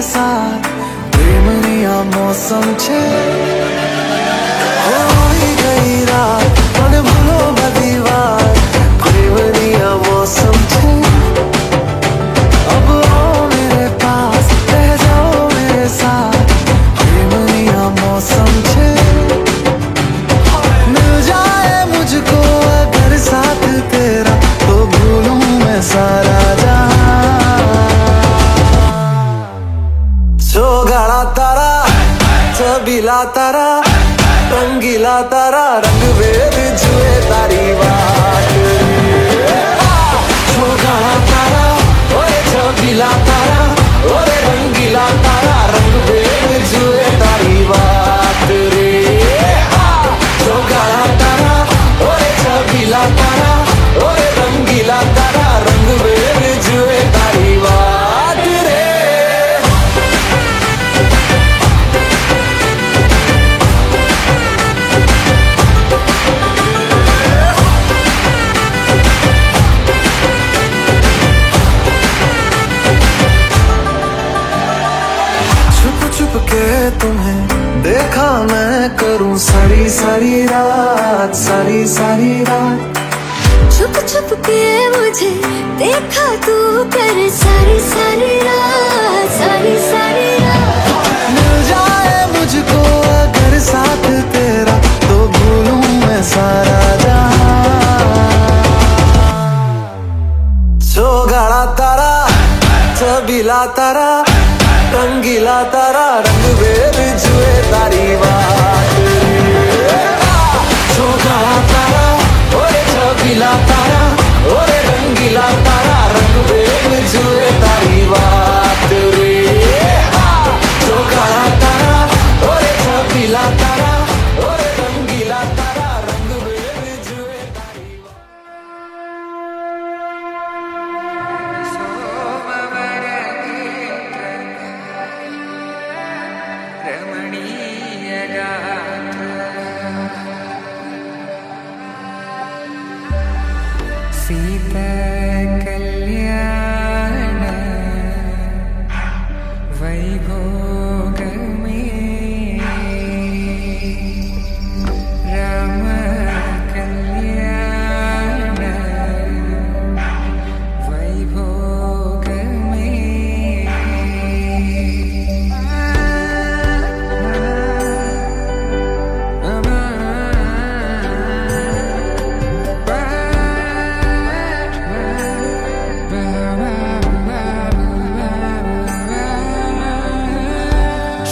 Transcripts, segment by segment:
साथ। प्रेम मौसम छे। la तू कर सारी सारी रात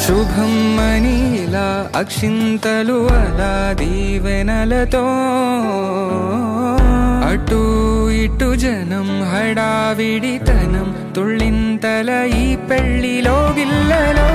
శుభం మనీలా అక్షింతలు అలా దీవెనలతో అటు ఇటు జనం హడావిడితనం తుళ్ళింతల ఈ పెళ్లిలో గిల్లలో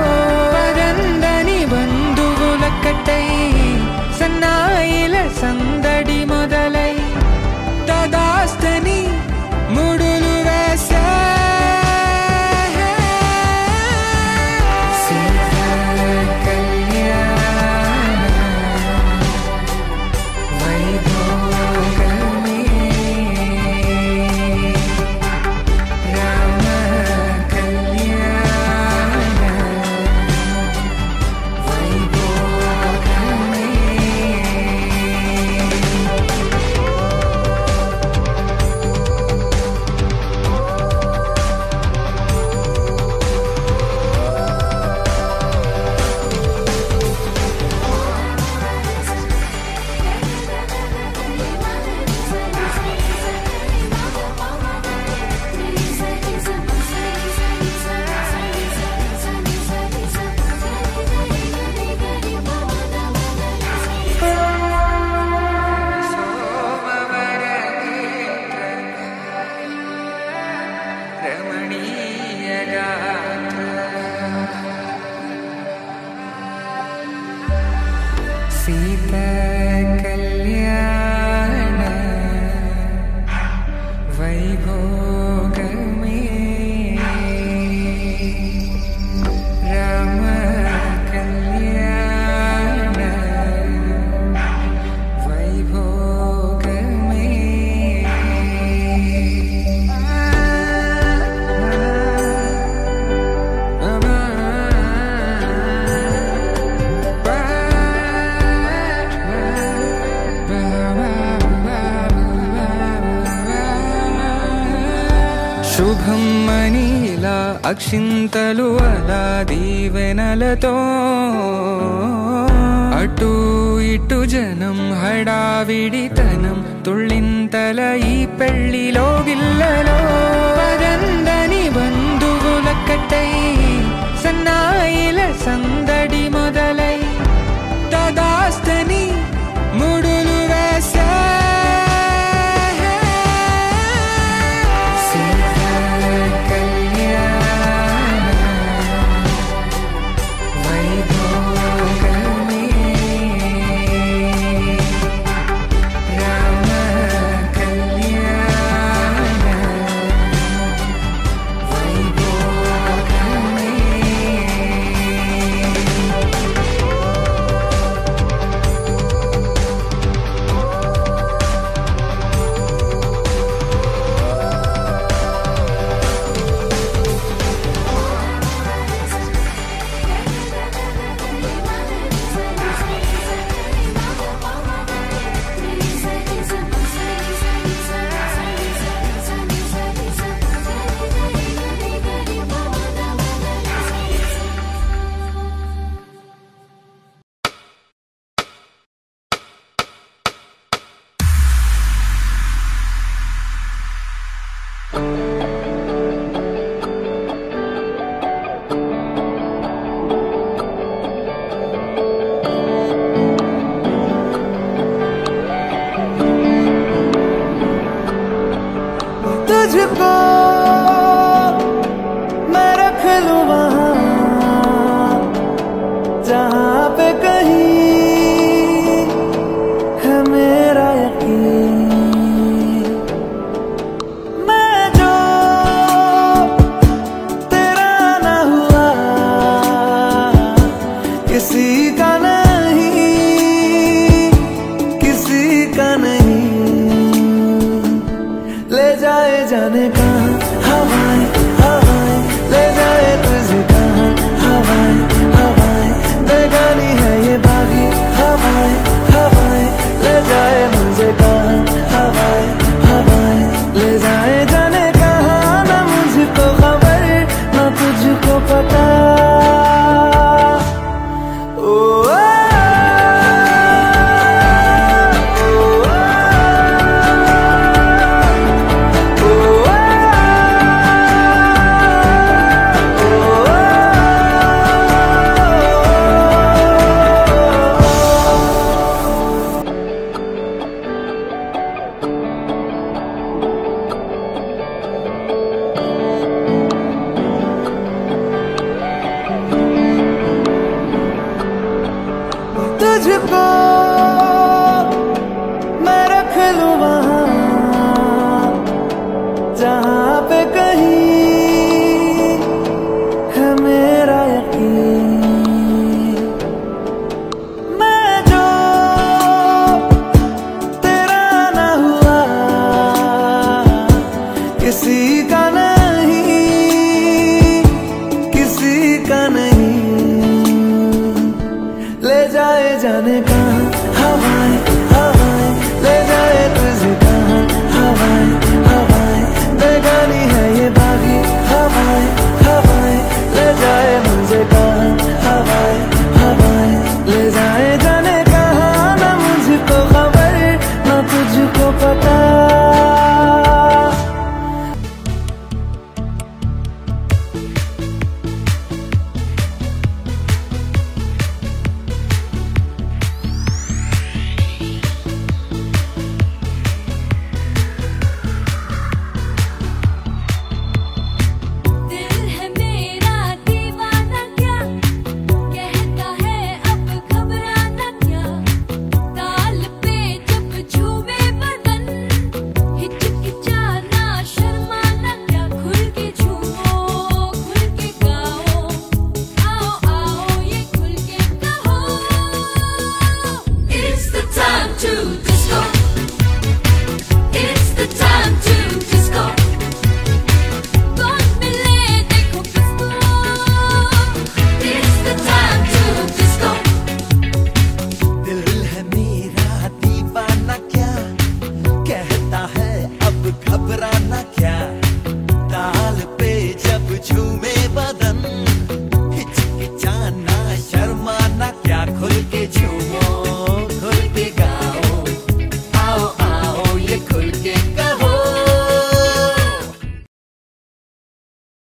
ഗർഭം മനീല അക്ഷിന്തലുവല ദീവനലതോ അട്ടു ഇട്ടു ജനം ഹടാവിടിതനം തുള്ളിൻ തല ഈ പെള്ളിലോ de cor. तुझको मैं रख लू वहाँ, जहाँ पे कहीं है मेरा यकीन। मैं जो तेरा ना हुआ, किसी का